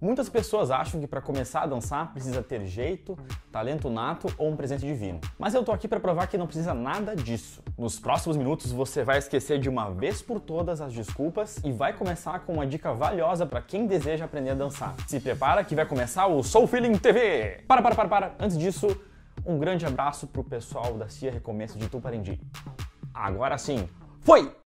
Muitas pessoas acham que para começar a dançar precisa ter jeito, talento nato ou um presente divino. Mas eu tô aqui para provar que não precisa nada disso. Nos próximos minutos você vai esquecer de uma vez por todas as desculpas e vai começar com uma dica valiosa para quem deseja aprender a dançar. Se prepara que vai começar o Soul Feeling TV. Para, para, para, para. Antes disso, um grande abraço pro pessoal da CIA Recomeço de Tuparendi. Agora sim, foi!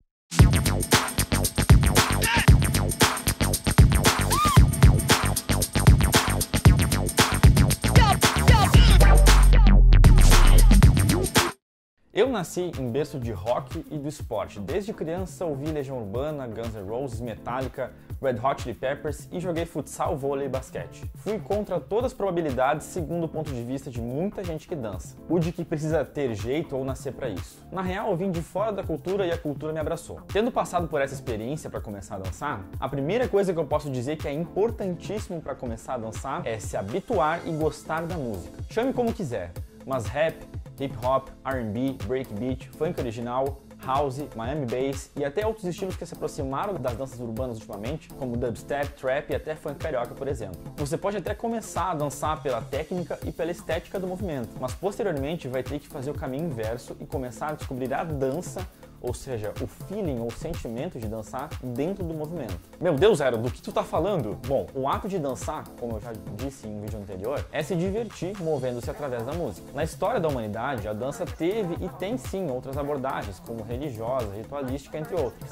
Eu nasci em berço de rock e do esporte. Desde criança ouvi Legião Urbana, Guns N' Roses, Metallica, Red Hot Chili Peppers e joguei futsal, vôlei e basquete. Fui contra todas as probabilidades segundo o ponto de vista de muita gente que dança. O de que precisa ter jeito ou nascer para isso. Na real, eu vim de fora da cultura e a cultura me abraçou. Tendo passado por essa experiência para começar a dançar, a primeira coisa que eu posso dizer que é importantíssimo para começar a dançar é se habituar e gostar da música. Chame como quiser, mas rap, hip hop, R&B, breakbeat, funk original, house, Miami bass e até outros estilos que se aproximaram das danças urbanas ultimamente, como dubstep, trap e até funk carioca, por exemplo. Você pode até começar a dançar pela técnica e pela estética do movimento, mas posteriormente vai ter que fazer o caminho inverso e começar a descobrir a dança ou seja, o feeling ou sentimento de dançar dentro do movimento. Meu Deus, Zero, do que tu tá falando? Bom, o ato de dançar, como eu já disse em um vídeo anterior, é se divertir movendo-se através da música. Na história da humanidade, a dança teve e tem sim outras abordagens, como religiosa, ritualística, entre outras.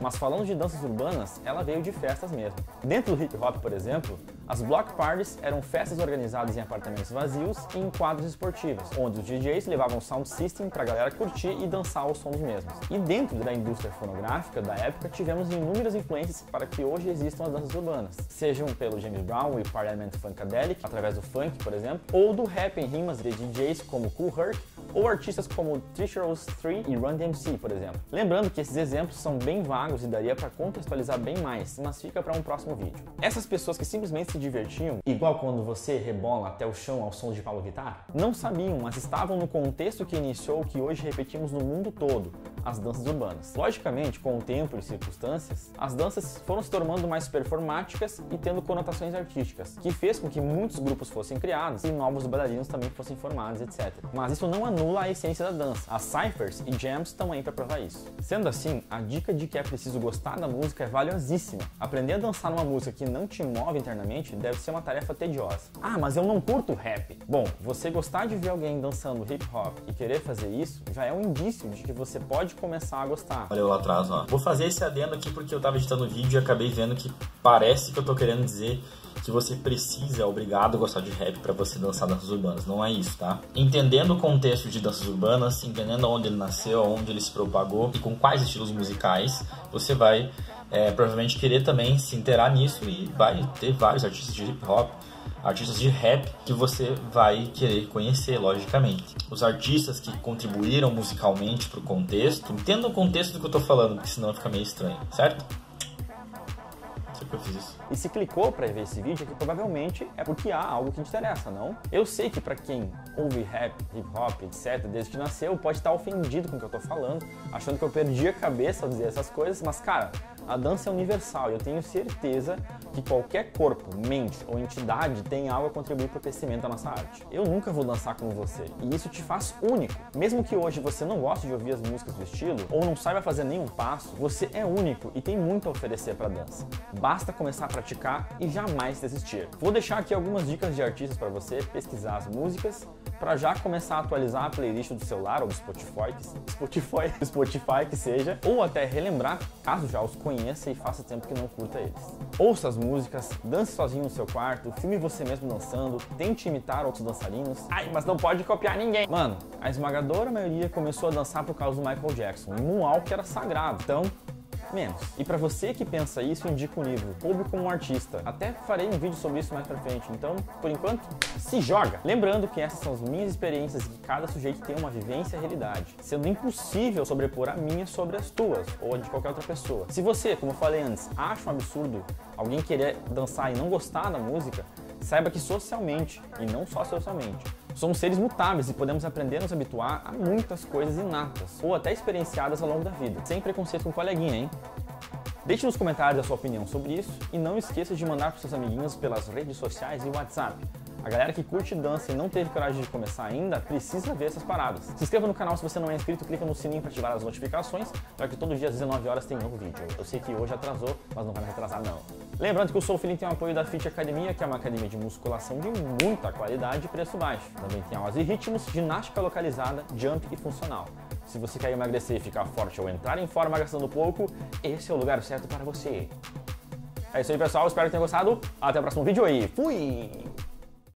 Mas falando de danças urbanas, ela veio de festas mesmo. Dentro do hip hop, por exemplo, as block parties eram festas organizadas em apartamentos vazios e em quadros esportivos, onde os DJs levavam sound system pra galera curtir e dançar ao som dos mesmos. E dentro da indústria fonográfica da época, tivemos inúmeras influências para que hoje existam as danças urbanas, sejam pelo James Brown e Parliament Funkadelic, através do funk, por exemplo, ou do rap em rimas de DJs como Cool Herc, ou artistas como Treacherous 3 e Run DMC, por exemplo. Lembrando que esses exemplos são bem vagos e daria para contextualizar bem mais, mas fica para um próximo vídeo. Essas pessoas que simplesmente se divertiam, igual quando você rebola até o chão ao som de Paulo Vittar, não sabiam, mas estavam no contexto que iniciou o que hoje repetimos no mundo todo, as danças urbanas. Logicamente, com o tempo e circunstâncias, as danças foram se tornando mais performáticas e tendo conotações artísticas, que fez com que muitos grupos fossem criados e novos bailarinos também fossem formados, etc. Mas isso não anula a essência da dança. As ciphers e jams estão aí para provar isso. Sendo assim, a dica de que é preciso gostar da música é valiosíssima. Aprender a dançar numa música que não te move internamente deve ser uma tarefa tediosa. Ah, mas eu não curto rap. Bom, você gostar de ver alguém dançando hip hop e querer fazer isso já é um indício de que você pode começar a gostar. Olha eu lá atrás, ó. Vou fazer esse adendo aqui porque eu tava editando o vídeo e acabei vendo que parece que eu tô querendo dizer que você precisa, obrigado gostar de rap para você dançar danças urbanas. Não é isso, tá? Entendendo o contexto de danças urbanas, entendendo onde ele nasceu, onde ele se propagou e com quais estilos musicais, você vai é, provavelmente querer também se inteirar nisso e vai ter vários artistas de hip hop artistas de rap que você vai querer conhecer, logicamente. Os artistas que contribuíram musicalmente para o contexto, entenda o contexto do que eu estou falando, porque senão fica meio estranho, certo? E se clicou para ver esse vídeo, é que provavelmente é porque há algo que te interessa, não? Eu sei que para quem ouve rap, hip hop, etc, desde que nasceu, pode estar ofendido com o que eu tô falando, achando que eu perdi a cabeça ao dizer essas coisas, mas cara, a dança é universal e eu tenho certeza que qualquer corpo, mente ou entidade tem algo a contribuir para o crescimento da nossa arte. Eu nunca vou dançar como você e isso te faz único. Mesmo que hoje você não goste de ouvir as músicas do estilo ou não saiba fazer nenhum passo, você é único e tem muito a oferecer para a dança. Basta começar a praticar e jamais desistir. Vou deixar aqui algumas dicas de artistas para você pesquisar as músicas para já começar a atualizar a playlist do celular ou do Spotify, que, Spotify, Spotify que seja, ou até relembrar caso já os conheça conheça e faça tempo que não curta eles. Ouça as músicas, dance sozinho no seu quarto, filme você mesmo dançando, tente imitar outros dançarinos. Ai, mas não pode copiar ninguém. Mano, a esmagadora maioria começou a dançar por causa do Michael Jackson, e Moonwalk era sagrado. Então, menos. E para você que pensa isso, indico o livro Coube como um Artista. Até farei um vídeo sobre isso mais pra frente, então, por enquanto, se joga! Lembrando que essas são as minhas experiências e que cada sujeito tem uma vivência e realidade, sendo impossível sobrepor a minha sobre as tuas ou a de qualquer outra pessoa. Se você, como eu falei antes, acha um absurdo alguém querer dançar e não gostar da música, saiba que socialmente, e não só socialmente, Somos seres mutáveis e podemos aprender a nos habituar a muitas coisas inatas ou até experienciadas ao longo da vida, sem preconceito com coleguinha, hein? Deixe nos comentários a sua opinião sobre isso e não esqueça de mandar para seus amiguinhos pelas redes sociais e WhatsApp. A galera que curte dança e não teve coragem de começar ainda, precisa ver essas paradas. Se inscreva no canal se você não é inscrito, clica no sininho para ativar as notificações, para que todo dia às 19 horas tem novo vídeo. Eu sei que hoje atrasou, mas não vai me retrasar não. Lembrando que o Soul Feeling tem o apoio da Fit Academia, que é uma academia de musculação de muita qualidade e preço baixo. Também tem aulas e ritmos, ginástica localizada, jump e funcional. Se você quer emagrecer, ficar forte ou entrar em forma gastando pouco, esse é o lugar certo para você. É isso aí, pessoal. Espero que tenham gostado. Até o próximo vídeo e fui!